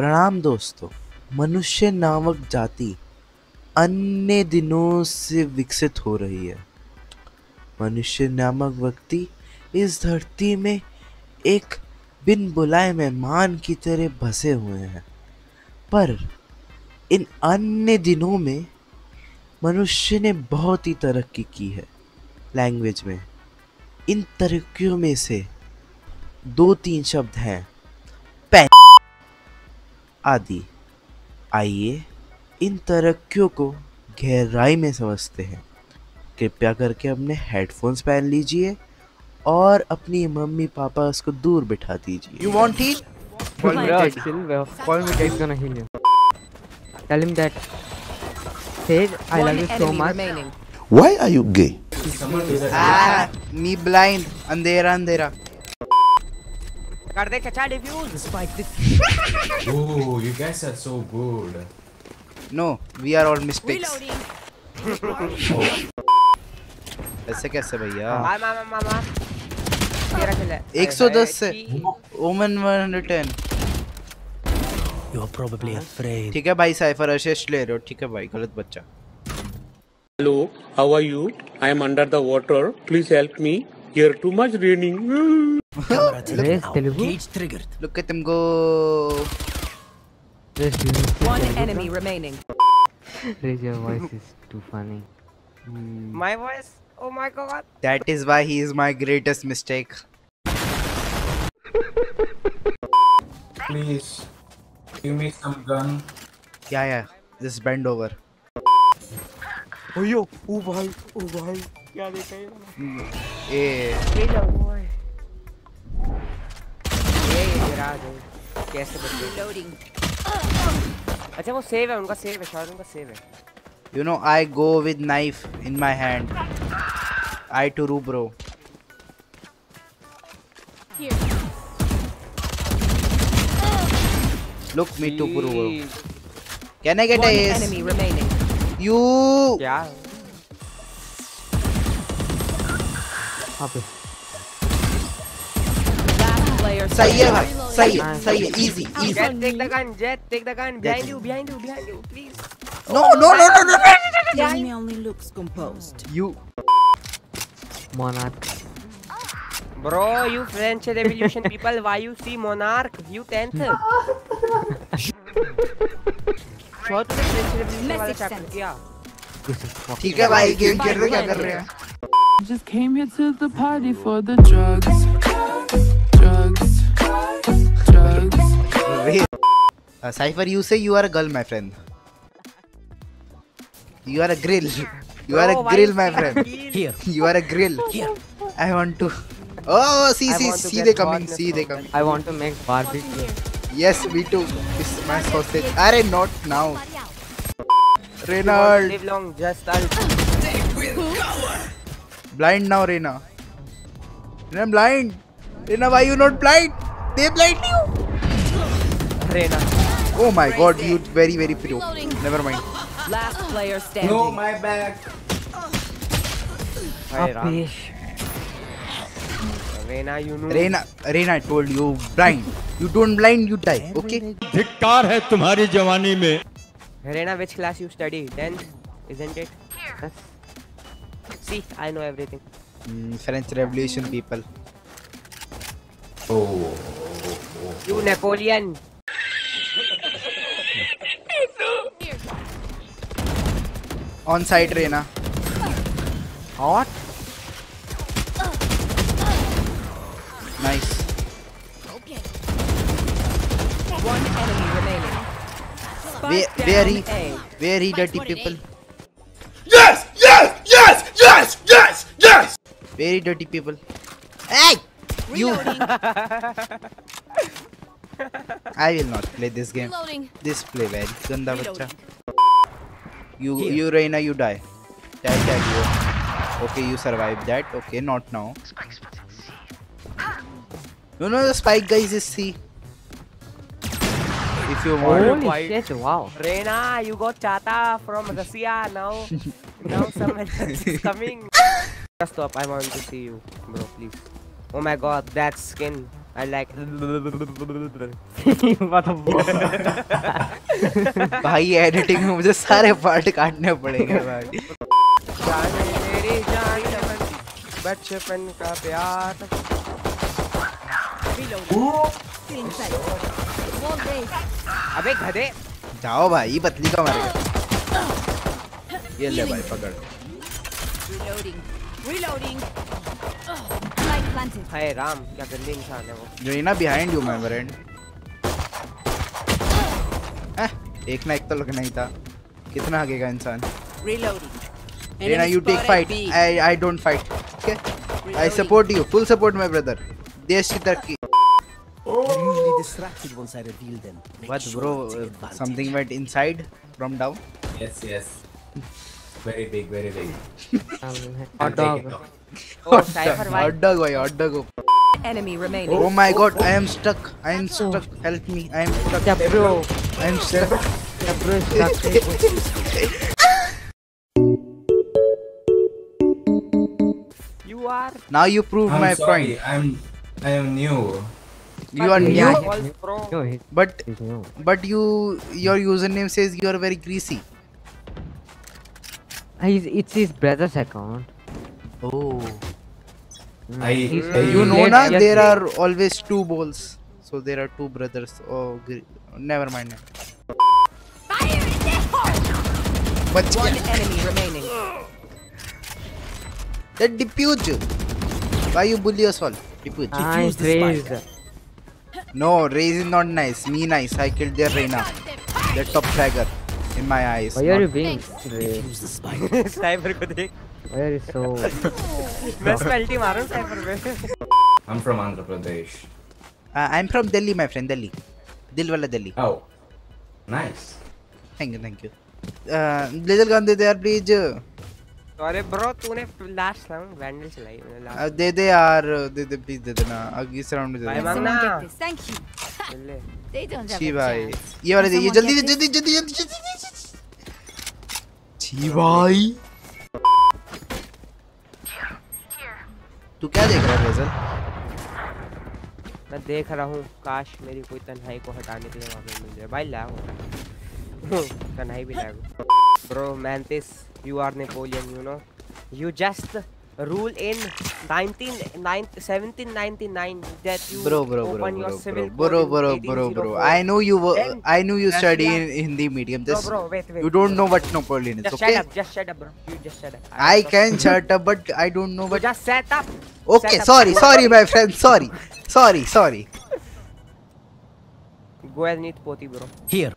प्रणाम दोस्तों, मनुष्य नामक जाति अन्य दिनों से विकसित हो रही है। मनुष्य नामक व्यक्ति इस धरती में एक बिन बुलाए मेहमान की तरह बसे हुए हैं। पर इन अन्य दिनों में मनुष्य ने बहुत ही तरक्की की है। लैंग्वेज में, इन तरक्कियों में से दो तीन शब्द हैं। आदि। आइए इन तरक्कियों को गहराई में समझते हैं। कृपया करके अपने हेडफोन्स पहन लीजिए और अपनी मम्मी पापा उसको दूर बिठा दीजिए। You want to call me take call me take gonna heal you tell him that I love you so much why are you gay me blind अंधेरा अंधेरा कर दे चचा defuse spike this oh you guys are so good no we are all mistakes ऐसे कैसे भैया? मार मार मार मार तेरा चला 110 से ओमन 110 यू आर प्रोबब्ली अफ्रेड ठीक है भाई साइफर अशेष ले रहे हो। ठीक है भाई गलत बच्चा। Hello how are you I am under the water please help me Here too much raining. Race, Telugu. triggered. Look at them go. One enemy remaining. Raise your voice is too funny. Mm. My voice? Oh my god. That is why he is my greatest mistake. Please, give me some gun. Yeah, yeah. Just bend over. Oh yo, oh boy. oh boy. देखा ये ए ये लो ओए ये ये गिरा दे कैसे बच गए Loading. अच्छा वो सेव है उनका सेव है शायद उनका सेव है you know i go with knife in my hand i to ru bro look me too bro can i get One a ace enemy remaining. you क्या वहाँ पे सही है भाई सही है सही है easy easy Jett take the gun Jett take the gun behind you behind you behind you please no no no no no The enemy only looks composed. You monarch. Bro, you French Revolution people, why you see monarch? You tenth. बहुत तूने French Revolution वाला chapter किया. ठीक है भाई game खेल रहे क्या कर रहे हैं? Just came here to the party for the drugs. Drugs. Drugs. Uh, Cypher, you say you are a girl, my friend. You are a grill. You are a grill, my friend. Here. You are a grill. Here. I want to. Oh, see, see, see, get they coming. See, they coming. I want to make barbecue. Yes, me too. This is my sausage. Arey, not now. Reynald, Live long, just ult. Blind now, Reyna. Reyna, I'm blind. Reyna, why you not blind? They blind you. Reyna. Oh my god, you very, very pro. Never mind. Last player standing. No, my back. Hi, Ram. Reyna, you know. Reyna, Reyna, I told you, blind. You don't blind, you die. Okay. धिक्कार है तुम्हारी जवानी में. Reyna, which class you study? Tenth, isn't it? Here. See, I know everything. Mm, French Revolution people. Oh. You Napoleon. On site, Reyna. Hot. Nice. One enemy remaining. Where, Spike where down he, where he dirty people? Yes! Yes! Yes! Yes! Yes! Yes! Very dirty people. Hey! You! I will not play this game. This play very ganda bacha. You, you Reyna, you die. Die, die, you. Okay, you survived that. Okay, not now. No, no, the spike guys is C if you. Holy quite. shit, wow. Reyna, you got Chata from Russia now. now someone is coming. Just Stop, I want to see you, bro, please. Oh my god, that skin. I like. भाई editing में मुझे सारे part काटने पड़ेंगे भाई जान मेरी जान बचपन का प्यार अबे खदे जाओ भाई पतली तो का मारे ये ले भाई पकड़। हाय राम क्या गंदे इंसान है वो। जो ना बिहाइंड यू मेमोर एंड एक ना एक तो लगना ही था। कितना आगे का इंसान। Reloading you take fight I I don't fight okay I support you full support my brother देश की तरक्की। Usually distracted once I reveal them. What, bro? Uh, something went inside from down. Yes, yes. Very big, very big. hot dog Oh, Cypher, why? Hot dog, boy. Hot dog. Enemy remaining. Oh my God! I am stuck. I am stuck. Help me! I am stuck. yeah bro I am stuck. yeah bro You are. Now you prove I'm my sorry. point. I'm I am new you are new, yeah, but but you your username says you are very greasy. Ah, he's, it's his brother's account. Oh. Hmm. I, you know na there are always two balls, so there are two brothers. Oh, never mind. But one enemy remaining. That defuse. Why you bully us all? Defuse. Ah, defuse the. raised No, Raze is not nice. Me nice. I killed their Reina. The top fragger. In my eyes. why are you not- being raised Defuse the spike. Cypher को देख. why are you so मैं स्पेल्टी मारूं Cypher पे. I'm from Andhra Pradesh. Uh, I'm from Delhi, my friend. Delhi. Dilwala Delhi. Oh, nice. Thank you, thank you. Uh, Little gun दे दे यार please. अरे bro तूने last round vandal चलाई मैंने last दे दे यार दे दे please दे देना। अगले राउंड में दे भाई मांगना। You. मिल। ले don't have छी भाई। ये वाले दे ये जल्दी get जल्दी जल्दी जल्दी छी भाई। तू क्या देख रहा है रेजल मैं देख रहा हूँ काश मेरी कोई तन्हाई को हटाने के लिए वहाँ पे मिल जाए। भाई लैग तन्हाई भी lag Mantis Bro, Mantis, you are Napoleon, you know. You just rule in 19, 1799 that you bro, bro, open bro, your bro, civil bro, bro, bro, bro, bro. Oh I know you were, then, I know you study in Hindi medium. This bro, bro, wait, wait, you don't know what Napoleon is. Just okay? shut up, just shut up, bro. You just shut up. I, I can shut up, but I don't know what. Just set up. Okay, set sorry, up. sorry, my friend, sorry, sorry, sorry. Go ahead, need poti, bro. Here.